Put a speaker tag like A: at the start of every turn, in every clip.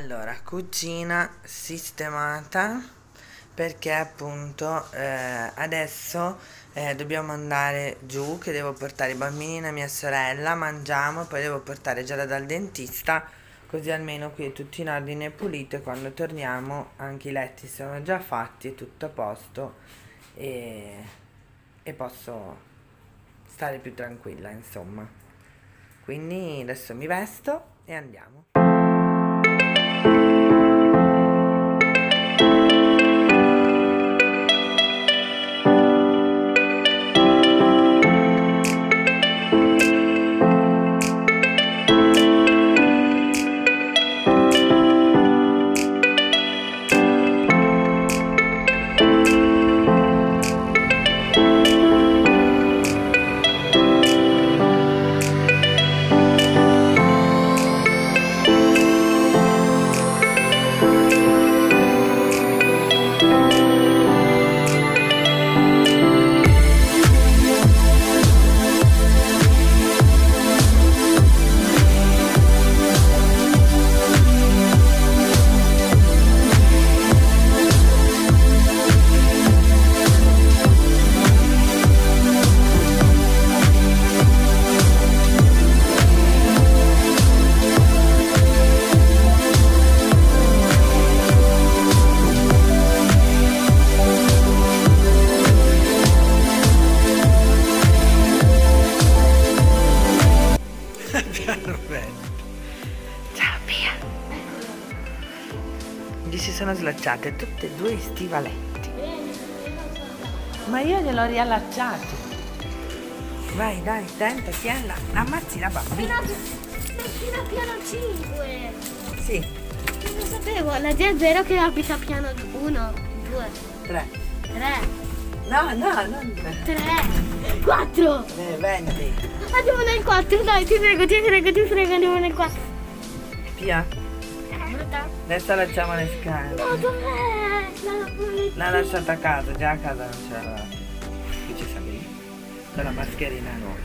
A: Allora, cucina sistemata perché appunto eh, adesso eh, dobbiamo andare giù che devo portare i bambini e mia sorella, mangiamo, poi devo portare Giada dal dentista così almeno qui è tutto in ordine e pulito e quando torniamo anche i letti sono già fatti, è tutto a posto e, e posso stare più tranquilla insomma. Quindi adesso mi vesto e andiamo. Slacciate tutte e due stivaletti. Ma io gliel'ho riallacciati. Vai, dai, tenta, tienila, ammazzi la bambina.
B: Fino a piano 5.
A: Sì.
B: Non lo sapevo, la zia è vero che abita piano 1, 2,
A: 3.
B: 3,
A: No, no, non 3.
B: 3, 4.
A: Eh, 20.
B: Andiamo nel 4, dai, ti prego, ti prego, ti prego, andiamo nel 4.
A: Pia, adesso lasciamo le scale.
B: No, dov'è?
A: L'ha lasciata a casa, già a casa non c'era. Qui ci salì. Con la mascherina nuova.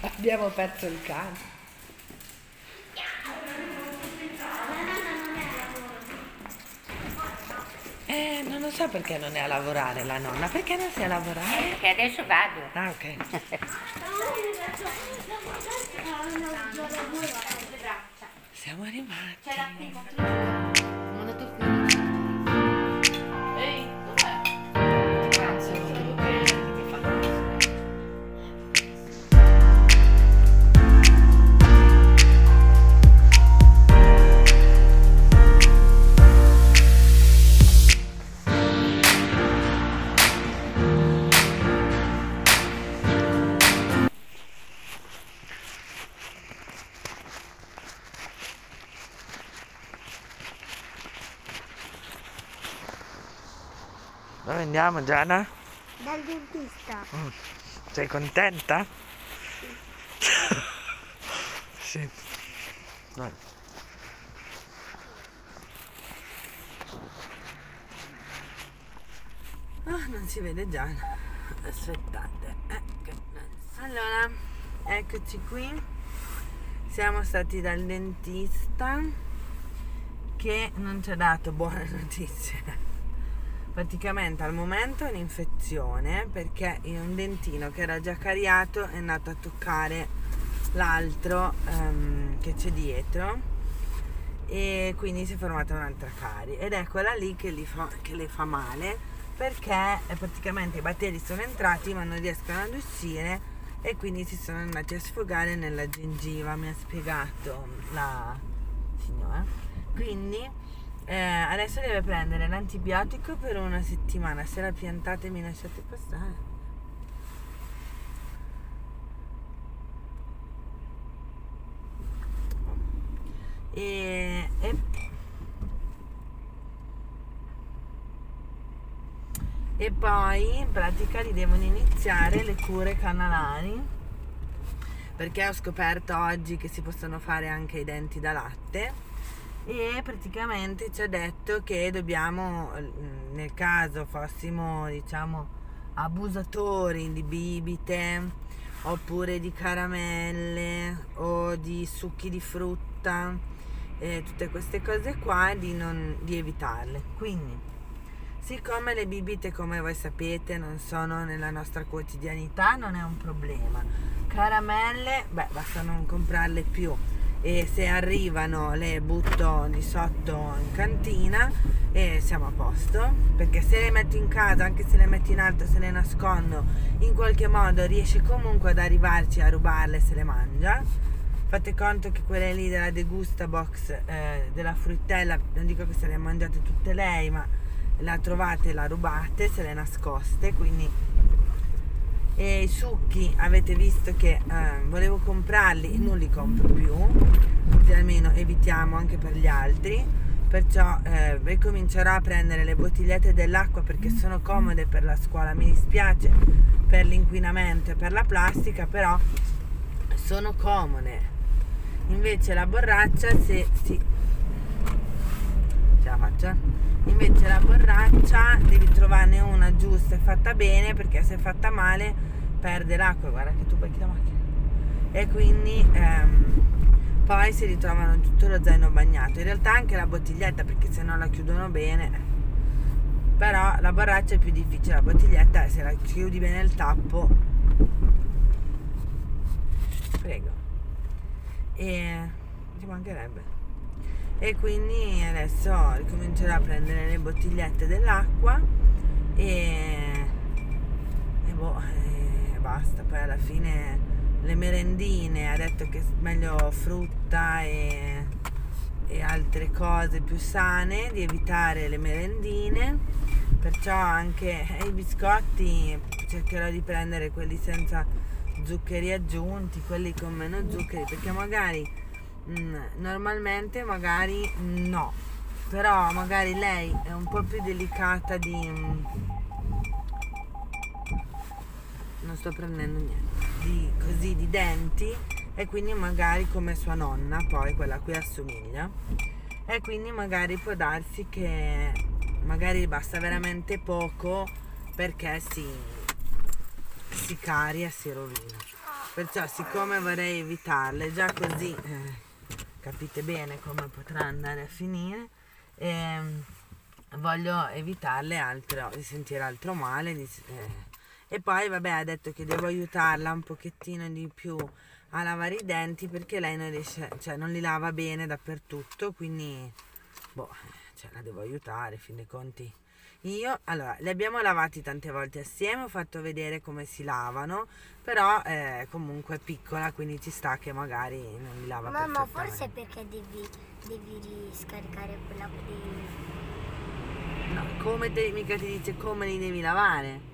A: Abbiamo perso il cane. Eh, non lo so perché non è a lavorare la nonna. Perché non sei a lavorare?
C: Perché adesso vado.
A: Ah, ok. Siamo arrivati. Andiamo, Giana?
B: Dal dentista.
A: Mm. Sei contenta? sì. Vai. Ah, non si vede Giana. Aspettate. eh, Allora, eccoci qui. Siamo stati dal dentista che non ci ha dato buone notizie praticamente al momento è un'infezione perché un dentino che era già cariato è andato a toccare l'altro ehm, che c'è dietro e quindi si è formata un'altra carie ed è quella lì che, fa, che le fa male perché eh, praticamente i batteri sono entrati ma non riescono ad uscire e quindi si sono andati a sfogare nella gengiva mi ha spiegato la signora. Quindi eh, adesso deve prendere l'antibiotico per una settimana. Se la piantate mi lasciate passare. E, e, e poi in pratica li devono iniziare le cure canalari perché ho scoperto oggi che si possono fare anche i denti da latte e praticamente ci ha detto che dobbiamo nel caso fossimo diciamo abusatori di bibite oppure di caramelle o di succhi di frutta e tutte queste cose qua di, non, di evitarle. Quindi siccome le bibite come voi sapete non sono nella nostra quotidianità non è un problema. Caramelle beh basta non comprarle più e se arrivano le butto di sotto in cantina e siamo a posto. Perché se le metto in casa anche se le metto in alto se le nascondo in qualche modo riesce comunque ad arrivarci a rubarle se le mangia. Fate conto che quelle lì della degusta box eh, della fruttella non dico che se le mangiate tutte lei ma la trovate la rubate se le nascoste quindi e i succhi avete visto che eh, volevo comprarli non li compro più così almeno evitiamo anche per gli altri. Perciò eh, ricomincerò a prendere le bottigliette dell'acqua perché sono comode per la scuola. Mi dispiace per l'inquinamento e per la plastica però sono comode. Invece la borraccia se si ce la faccio invece la borraccia devi trovarne una giusta e fatta bene perché se fatta male perde l'acqua guarda che tu becchi la macchina. E quindi ehm, poi si ritrovano tutto lo zaino bagnato. In realtà anche la bottiglietta perché se non la chiudono bene. Però la borraccia è più difficile la bottiglietta se la chiudi bene il tappo. Prego. E ci mancherebbe e quindi adesso ricomincerò a prendere le bottigliette dell'acqua e, e boh e basta. Poi alla fine le merendine ha detto che è meglio frutta e, e altre cose più sane di evitare le merendine. Perciò anche i biscotti cercherò di prendere quelli senza zuccheri aggiunti quelli con meno zuccheri perché magari normalmente magari no però magari lei è un po' più delicata di mm, non sto prendendo niente di così di denti e quindi magari come sua nonna poi quella a cui assomiglia e quindi magari può darsi che magari basta veramente poco perché si si caria si rovina. Perciò siccome vorrei evitarle già così eh, capite bene come potrà andare a finire e ehm, voglio evitarle altro, di sentire altro male di, eh. e poi vabbè ha detto che devo aiutarla un pochettino di più a lavare i denti perché lei non riesce cioè non li lava bene dappertutto quindi boh cioè la devo aiutare fin dei conti io, allora, li abbiamo lavati tante volte assieme, ho fatto vedere come si lavano, però eh, comunque è piccola, quindi ci sta che magari non li lava
B: Mamma, forse perché devi, devi riscaricare quella di...
A: No, come te, mica ti dice come li devi lavare.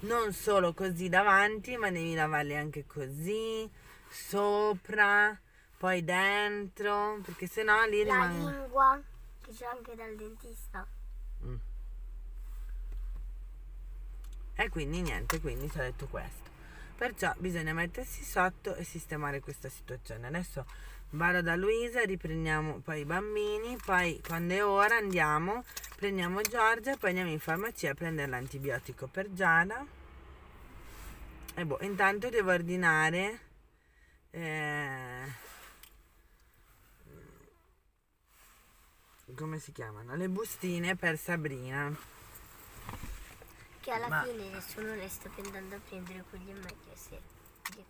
A: Non solo così davanti, ma devi lavarli anche così, sopra, poi dentro, perché sennò lì
B: La
A: rimane...
B: lingua, che c'è anche dal dentista.
A: E quindi niente, quindi ti ho detto questo. Perciò bisogna mettersi sotto e sistemare questa situazione. Adesso vado da Luisa, riprendiamo poi i bambini, poi quando è ora andiamo, prendiamo Giorgia poi andiamo in farmacia a prendere l'antibiotico per Giada. E boh, intanto devo ordinare eh, come si chiamano? Le bustine per Sabrina
B: che alla
A: Ma-
B: fine nessuno le sta andando a prendere quelli in meglio se le,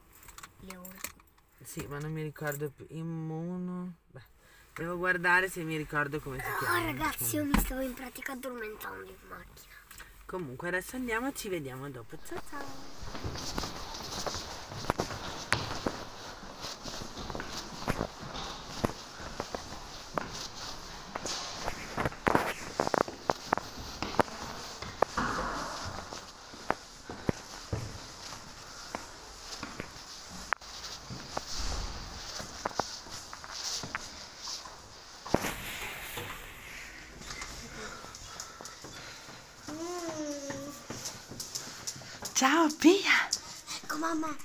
B: le usi.
A: Sì, ma non mi ricordo più. Immuno. Beh, devo guardare se mi ricordo come si chiama.
B: Oh ragazzi, io mi stavo in pratica addormentando in macchina.
A: Comunque adesso andiamo, ci vediamo dopo. Ciao ciao. Ciao Pia.
B: Ecco mamma.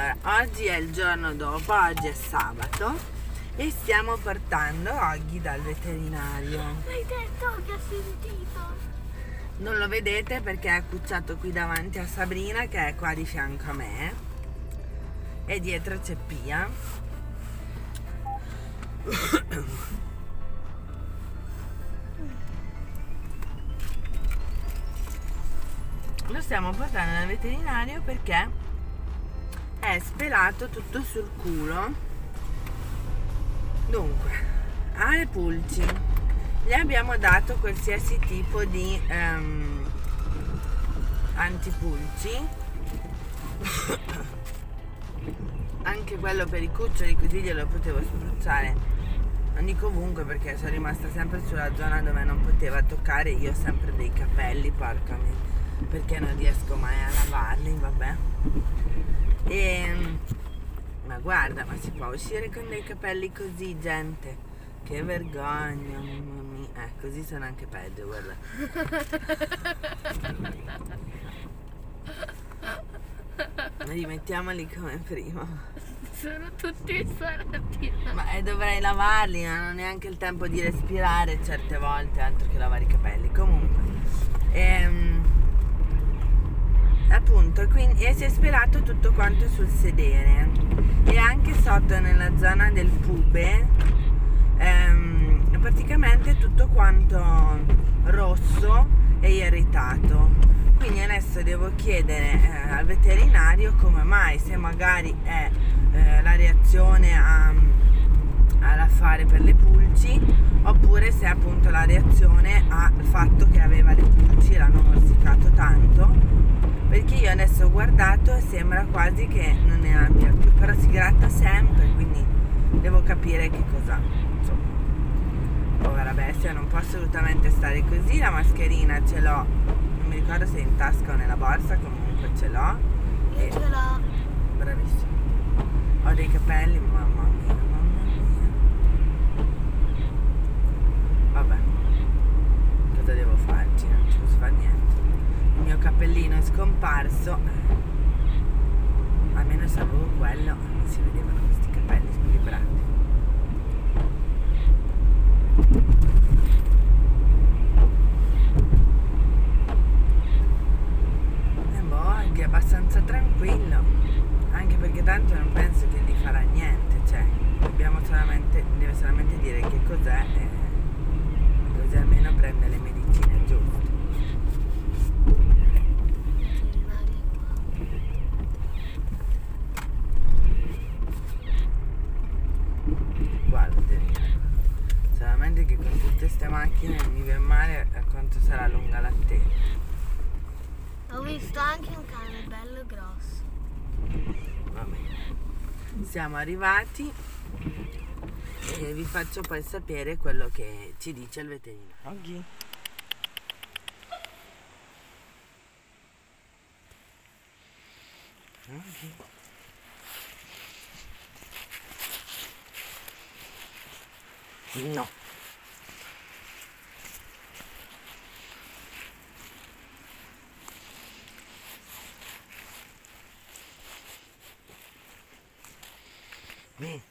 A: Allora, oggi è il giorno dopo, oggi è sabato e stiamo portando Oggi dal veterinario.
B: L'hai detto che ha sentito.
A: Non lo vedete perché è accucciato qui davanti a Sabrina che è qua di fianco a me e dietro c'è Pia. Lo stiamo portando dal veterinario perché è spelato tutto sul culo. Dunque, alle pulci. Gli abbiamo dato qualsiasi tipo di ehm, antipulci. Anche quello per i cuccioli così glielo potevo spruzzare. Non dico ovunque perché sono rimasta sempre sulla zona dove non poteva toccare io ho sempre dei capelli porca miseria perché non riesco mai a lavarli vabbè e ma guarda ma si può uscire con dei capelli così gente? Che vergogna mamma mia. Eh così sono anche peggio guarda. Rimettiamoli come prima.
B: Sono tutti sarati.
A: ma eh, dovrei lavarli non ho neanche il tempo di respirare certe volte altro che lavare i capelli. Comunque ehm, appunto quindi e si è spelato tutto quanto sul sedere. E anche sotto nella zona del pube ehm, praticamente tutto quanto rosso e irritato. Quindi adesso devo chiedere eh, al veterinario come mai se magari è eh, la reazione a, all'affare per le pulci oppure se è appunto la reazione al fatto che aveva le pulci e l'hanno morsicato tanto perché io adesso ho guardato e sembra quasi che non ne abbia più però si gratta sempre quindi devo capire che cosa insomma. Povera bestia non può assolutamente stare così la mascherina ce l'ho. Non mi ricordo se è in tasca o nella borsa comunque ce l'ho.
B: Io
A: e
B: ce l'ho.
A: bravissimo ho dei capelli mamma mia mamma mia. Vabbè. Cosa devo farci non ci posso fare niente il mio cappellino è scomparso. Almeno se avevo quello non si vedevano questi capelli squilibrati. E boh, anche abbastanza tranquillo, anche perché tanto non penso che gli farà niente, cioè solamente, deve solamente dire che cos'è e così almeno prende le medicine giuste. Guarda, solamente che con tutte queste macchine mi viene male a quanto sarà lunga l'attesa.
B: Ho visto anche un cane bello grosso.
A: Va bene. Siamo arrivati e vi faccio poi sapere quello che ci dice il veterinario. Oggi. Oggi. No. Man,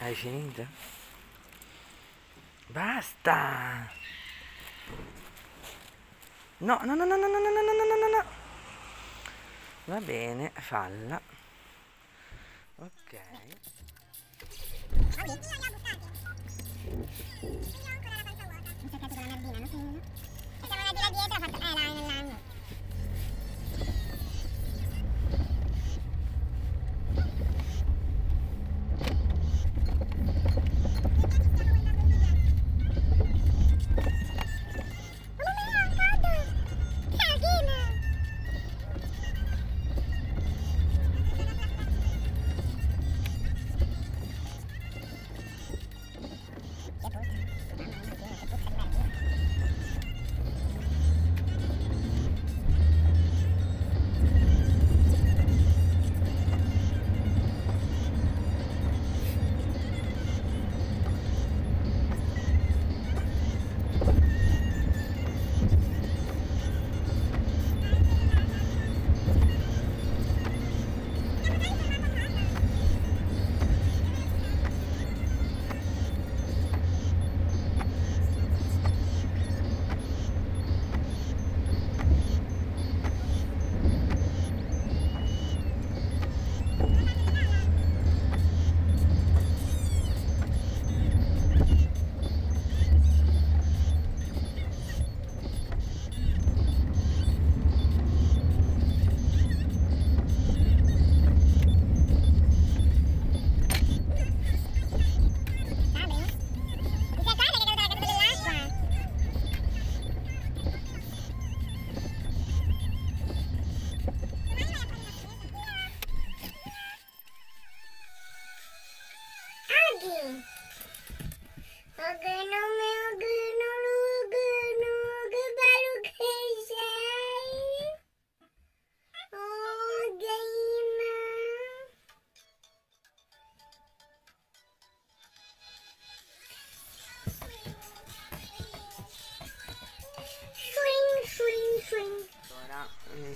A: Hai finito? Basta! No, no, no, no, no, no, no, no, no, no, no. Va bene, falla. Ok.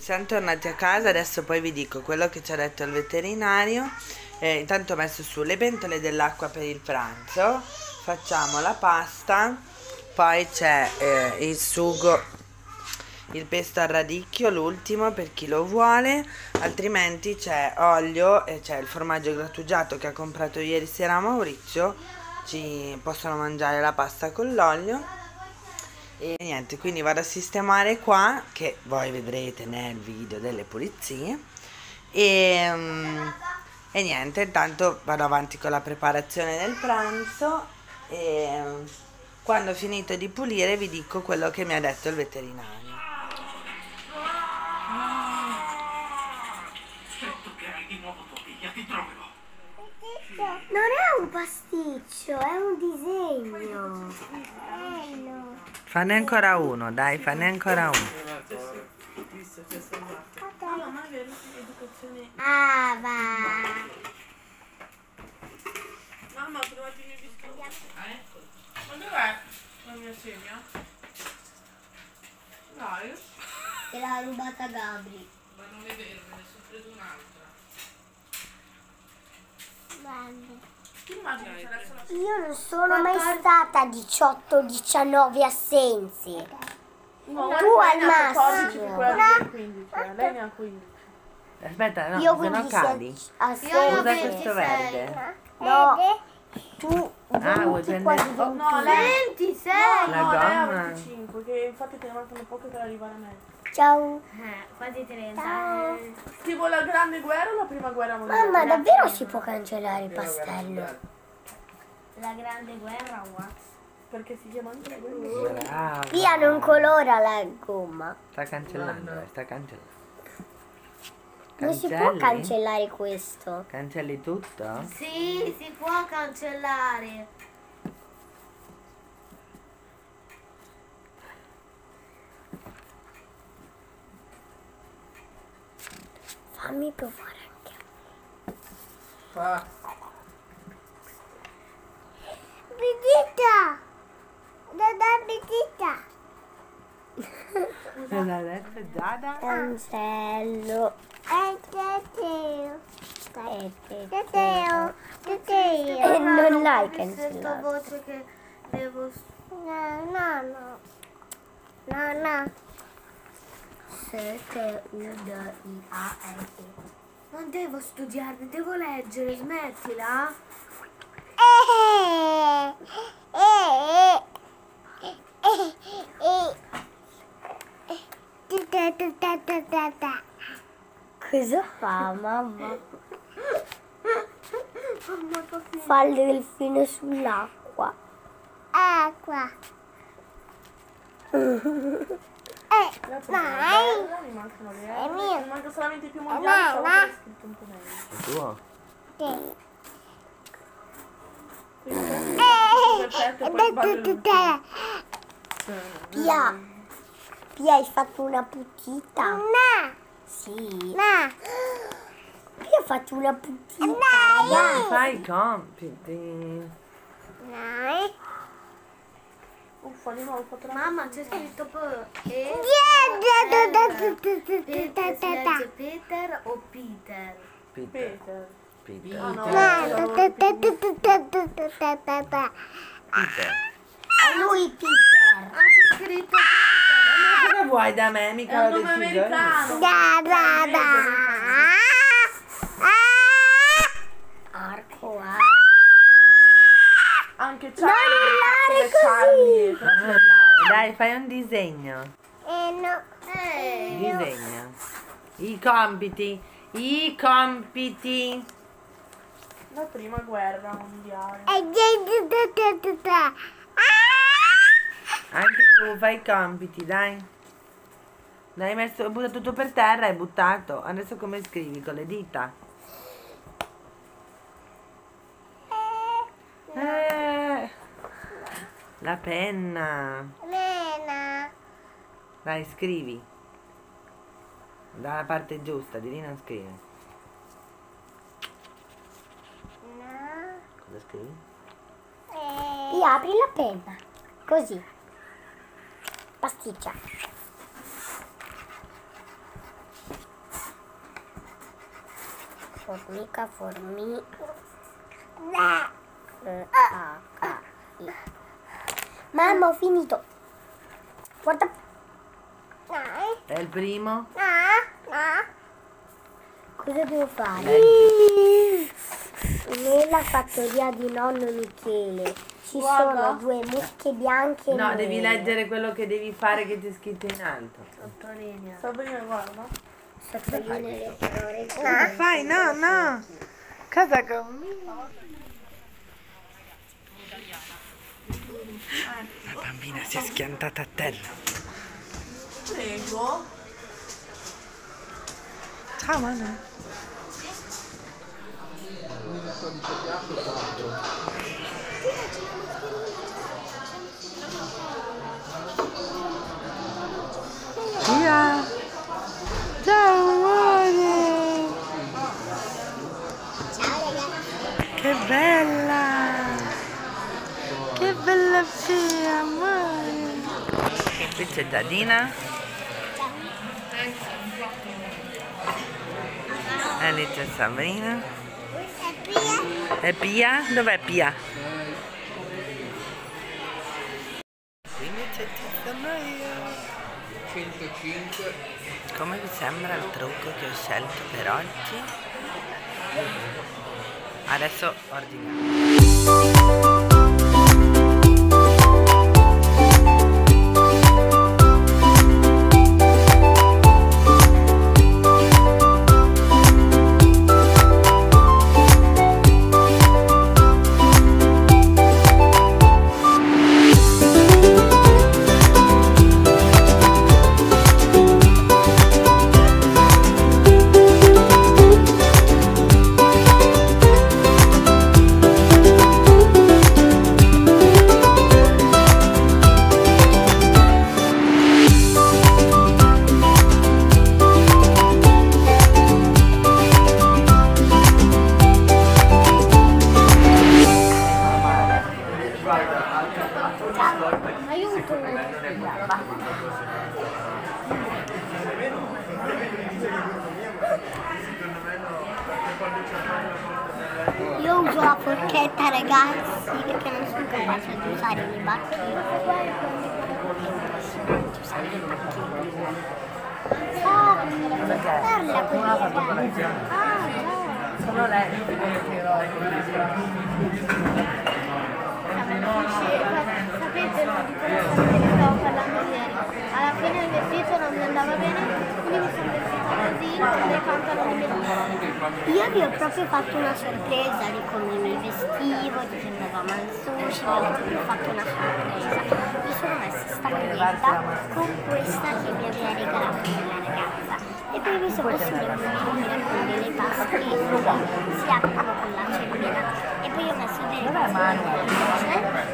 A: siamo tornati a casa, adesso poi vi dico quello che ci ha detto il veterinario. Eh, intanto ho messo su le pentole dell'acqua per il pranzo facciamo la pasta, poi c'è eh, il sugo, il pesto al radicchio, l'ultimo per chi lo vuole, altrimenti c'è olio e c'è il formaggio grattugiato che ha comprato ieri sera Maurizio, ci possono mangiare la pasta con l'olio. E niente, quindi vado a sistemare qua, che voi vedrete nel video delle pulizie. E, mm, e niente, intanto vado avanti con la preparazione del pranzo. E quando ho finito di pulire vi dico quello che mi ha detto il veterinario.
B: Non è un pasticcio, è un disegno. Bello.
A: Fanne ancora uno, dai, fanne ancora uno.
B: Ah, va.
C: Mamma, trovati i miei biscotti. Ah, ecco. Ma dov'è la mia semia? Dai.
B: Te l'ha rubata Gabri.
C: Ma non è vero, me ne sono preso un'altra. Ti immagini se adesso la
B: Io non sono mai stata a 18-19 assenze.
C: No,
B: Tu al
C: lei ne ha 14
B: massimo.
C: più quella di 15. Lei ne ha 15.
A: Aspetta, no,
B: Io
A: no
B: quindi
A: cadi.
B: assenze.
A: Usa questo verde.
B: No, tu
A: Ah, vuoi prendere- oh,
C: No, lei
B: 26.
A: La
C: no, lei ha
A: gomma.
C: 25, che infatti te ne mancano poche per arrivare a me.
B: Ciao.
D: quasi 30.
B: Ciao.
C: Tipo la grande guerra o la prima guerra mondiale?
B: Mamma, davvero si può cancellare il pastello?
D: La grande guerra, what?
C: Perché si chiama anche la guerra.
A: Brava.
B: Via non colora la gomma.
A: Sta cancellando, eh, sta cancellando.
B: Non si può
A: Cancelli?
B: cancellare questo.
A: Cancelli tutto?
D: Sì, si può cancellare.
B: Fammi provare anche.
C: Fa.
B: Visita! Da visita!
A: Cosa ha detto Giada?
B: Cancello. E Teteo. Teteo. Teteo. Non l'hai
D: Sento
B: cancellato.
D: voce che devo...
B: No, no, no. No, no. Sete, uda, i, a, e, e.
D: Non devo studiarmi, devo leggere, smettila.
B: Cosa fa mamma? Fa il delfino sull'acqua. Acqua. Eh,
C: le
B: È mio.
C: Mi manca solamente i più stavo
B: ma-
C: scritto un po' meglio.
A: È tuo?
C: Perfetto, poi sbaglio l'ultimo.
B: Pia, Pia hai fatto una puttita? No. Sì. Pia ha fatto una puttita.
A: Dai, fai i compiti.
B: No.
C: Uffa, di nuovo ho fatto la
D: Mamma, c'è scritto poi... E... Peter, Peter o Peter?
A: Peter.
C: Peter.
A: Peter.
C: Ah, no.
A: Peter.
B: Lui Peter.
D: Ah, c'è scritto Peter.
A: Vuoi da me? Mica
C: È un nome americano.
B: Da da da. Arco, arco.
C: Anche Charlie.
B: urlare
C: come Charlie.
A: Ah, Dai, fai un disegno.
B: Eh no.
D: Eh,
A: Disegna. I compiti. I compiti.
C: La prima guerra mondiale.
A: Anche tu fai i compiti, dai. L'hai messo, buttato tutto per terra, hai buttato. Adesso come scrivi? Con le dita? Eh, la penna.
B: Lena.
A: Dai, scrivi. Dalla parte giusta, di lì non scrivi.
B: No.
A: Cosa scrivi?
B: E apri la penna. Così. Pasticcia. Formica, formica. Eh, ah, ah, i. Mamma, ho finito. Guarda.
A: È il primo?
B: Cosa devo fare? Nella fattoria di nonno Michele ci sono due mucche bianche
A: No,
B: nere.
A: devi leggere quello che devi fare che c'è scritto in alto.
D: Sottolinea.
B: Sottolinea le parole.
A: Cosa fai? No, no. Cosa combini? La bambina si è schiantata a terra.
C: Prego.
A: Ciao Manu. Via. Che bella figlia, amore. Qui c'è Giadina. E lì c'è Sabrina. E Pia? Dov'è Pia? Quindi c'è tutta Maria.
E: 105
A: Come vi sembra il trucco che ho scelto per oggi? Adesso ordiniamo.
B: Tasche che si aprono con la cellina. E poi ho messo delle tasche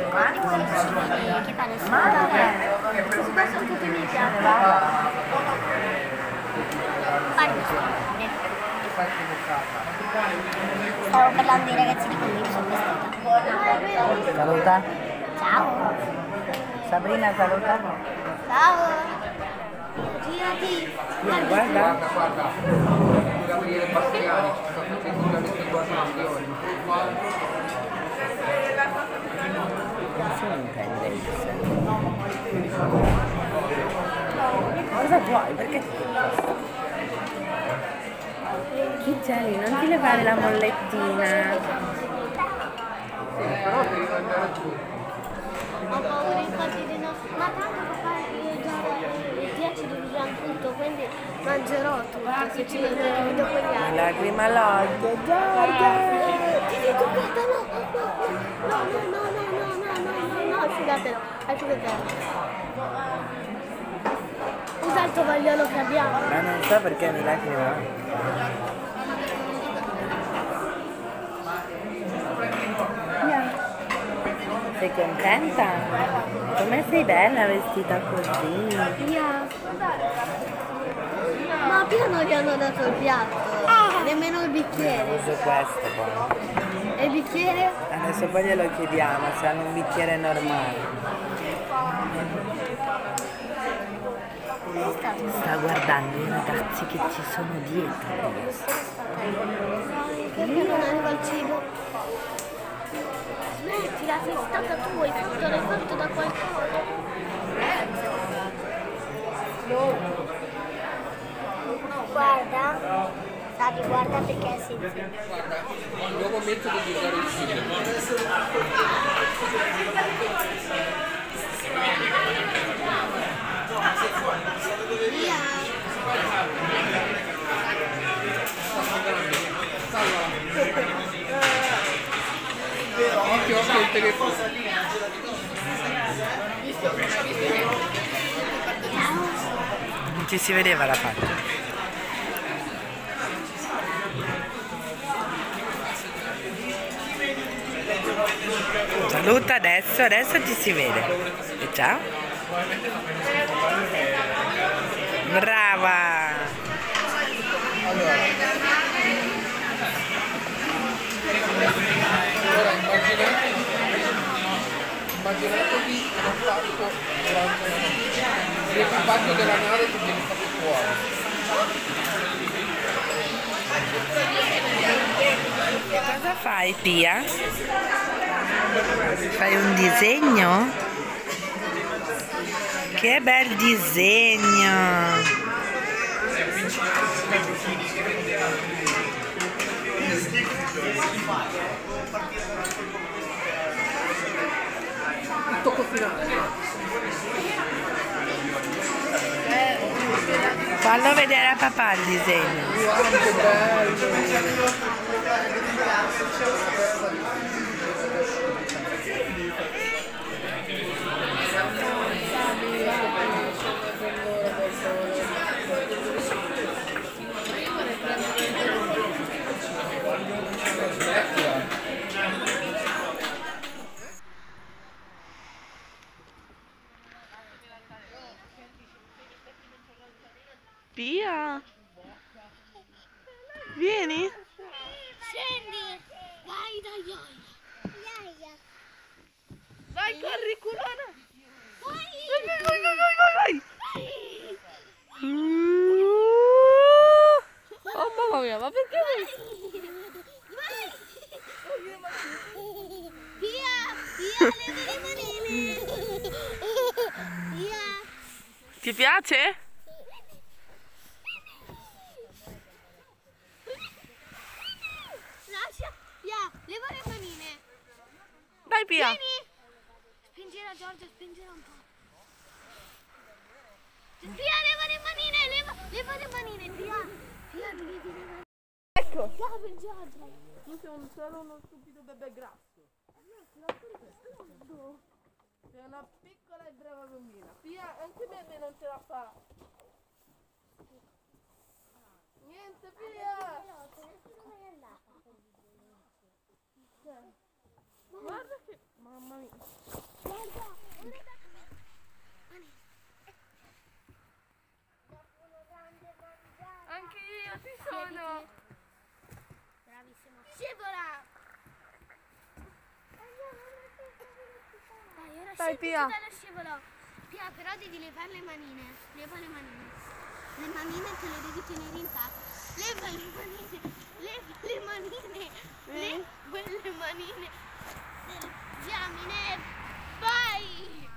B: con dei cuoricini che fanno sfruttare.
D: Questi qua sono tutti i miei piatti.
B: Uno sfruttare. Stavo parlando ai ragazzi di come mi sono vestita.
A: Saluta.
B: Ciao.
A: Sabrina saluta.
B: Ciao.
D: Girati.
A: Guarda.
E: guarda guarda i Gabriele Bastiani ci sono guarnizioni
A: Si intende Cosa vuoi? Perché ti Chicciali, non ti levare la mollettina.
E: però devi andare giù
D: Ho paura infatti di no. Ma tanto quindi mangerò tutto se ci divido con gli altri.
A: lacrima all'occhio, Giorgia.
D: Ti dico guarda no, no, no, no, no, no, no, no, no, no, asciugatelo, asciugatelo. Usa il tovagliolo che abbiamo.
A: Ma non so perché mi lacrima. Sei contenta? Come sei bella vestita così?
D: Via. Non gli hanno dato il piatto, nemmeno il bicchiere.
A: Uso questo poi.
D: E il bicchiere?
A: Adesso poi glielo chiediamo se hanno un bicchiere normale. Sta guardando i ragazzi che ci sono dietro.
D: Perché non arriva il cibo? Smettila, sei stata tu, hai fatto, l'hai fatto da qualcosa.
B: Guarda, Sabi, guarda perché è senza.
E: Guarda, il nuovo metodo di usare il cibo. Occhio, occhio il telefono.
A: Non ci si vedeva la faccia. Saluta adesso, adesso ci si vede. E ciao. Brava!
E: Ora immaginate, immaginatevi un fatto durante la notte. L'equipaggio della nave che viene fatto fuori.
A: Cosa fai Pia? Fai un disegno? Che bel disegno!
E: Il.
A: Fallo vedere a papà il disegno.
E: Wow,
A: Pia! Vieni!
D: Scendi! Vai da Iaia!
C: Vai, corri, culona!
D: Vai!
A: Vai, vai, vai, vai, vai!
C: Oh mamma mia, ma perché?
D: Via! Via, leva le manine! Via!
A: Ti piace?
D: Lascia! Via! Leva le manine!
A: Dai Pia!
D: Vieni! Spingila Giorgio, spingila un po'. Via, leva le manine! Leva, leva le manine! Via! Via, devi dire... Ecco! Bravo Giorgio!
C: Tu sei un, solo uno stupido bebè grasso. Sei una piccola e brava bambina. Pia, anche bebè non ce la fa. Niente, Pia! Guarda che... Mamma mia. Anche io ci sono.
D: Bravissimo! Scivola! Dai, ora
C: Dai, Pia.
D: scivola. Pia, però devi levare le manine. Leva le manine. Le manine te le devi tenere in tasca. Leva le manine. Leva le manine. Leva le manine. Delle Fiammine. Vai!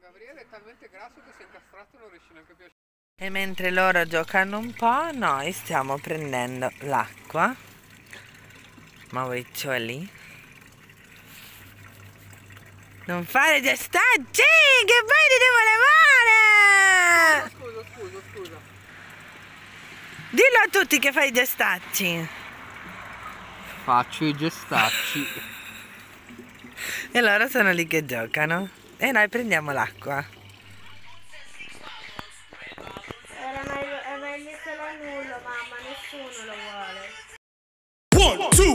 E: Gabriele è talmente grasso che si è incastrato e non riesce neanche più a
A: E mentre loro giocano un po', noi stiamo prendendo l'acqua. Maurizio è lì. Non fare gestaggi! Che poi ti devo levare!
E: Scusa, scusa, scusa.
A: Dillo a tutti che fai gestacci
E: faccio i gestacci.
A: E loro sono lì che giocano. E noi prendiamo l'acqua.
D: Era meglio, è meglio se lo annullo mamma nessuno lo vuole. One, two.